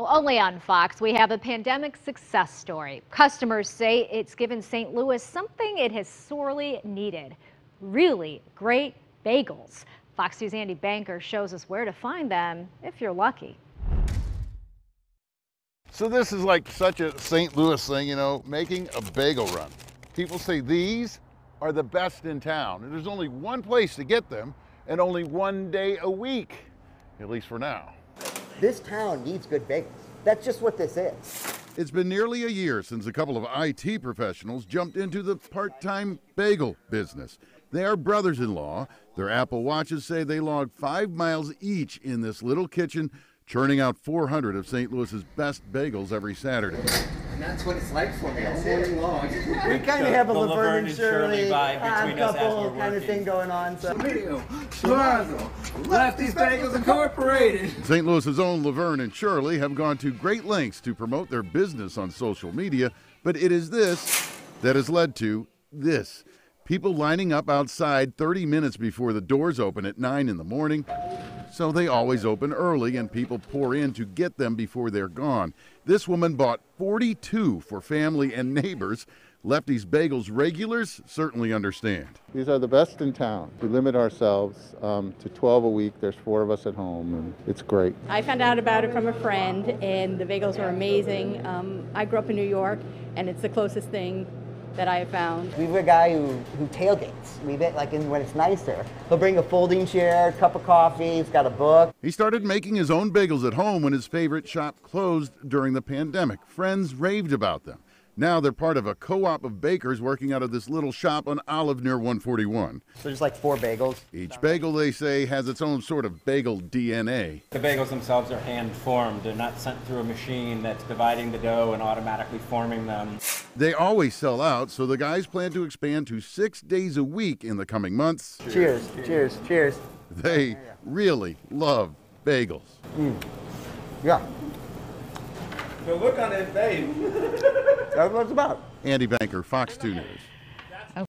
Well, only on Fox, we have a pandemic success story. Customers say it's given St. Louis something it has sorely needed really great bagels. Fox News' Andy Banker shows us where to find them if you're lucky. So, this is like such a St. Louis thing, you know, making a bagel run. People say these are the best in town. There's only one place to get them and only one day a week, at least for now. This town needs good bagels. That's just what this is. It's been nearly a year since a couple of IT professionals jumped into the part time bagel business. They are brothers in law. Their Apple Watches say they log five miles each in this little kitchen, churning out 400 of St. Louis's best bagels every Saturday. And that's what it's like for me all morning long. we kind of have a Laverne and Shirley, vibe uh, between us couple kind of thing going on. So. Lefty's Bagels Incorporated. St. Louis's own Laverne and Shirley have gone to great lengths to promote their business on social media, but it is this that has led to this. People lining up outside 30 minutes before the doors open at 9 in the morning. So they always open early and people pour in to get them before they're gone. This woman bought 42 for family and neighbors. Lefty's Bagels regulars certainly understand. These are the best in town. We limit ourselves um, to 12 a week. There's four of us at home, and it's great. I found out about it from a friend, and the bagels are amazing. Um, I grew up in New York, and it's the closest thing that I have found. We have a guy who, who tailgates. We bet like in, when it's nicer. He'll bring a folding chair, cup of coffee, he's got a book. He started making his own bagels at home when his favorite shop closed during the pandemic. Friends raved about them. Now they're part of a co-op of bakers working out of this little shop on Olive near 141. So there's like four bagels. Each bagel, they say, has its own sort of bagel DNA. The bagels themselves are hand formed. They're not sent through a machine that's dividing the dough and automatically forming them. They always sell out, so the guys plan to expand to six days a week in the coming months. Cheers, cheers, cheers. cheers. They really love bagels. Mm. Yeah. The look on his face. That's what it's about. Andy Banker, Fox 2 News.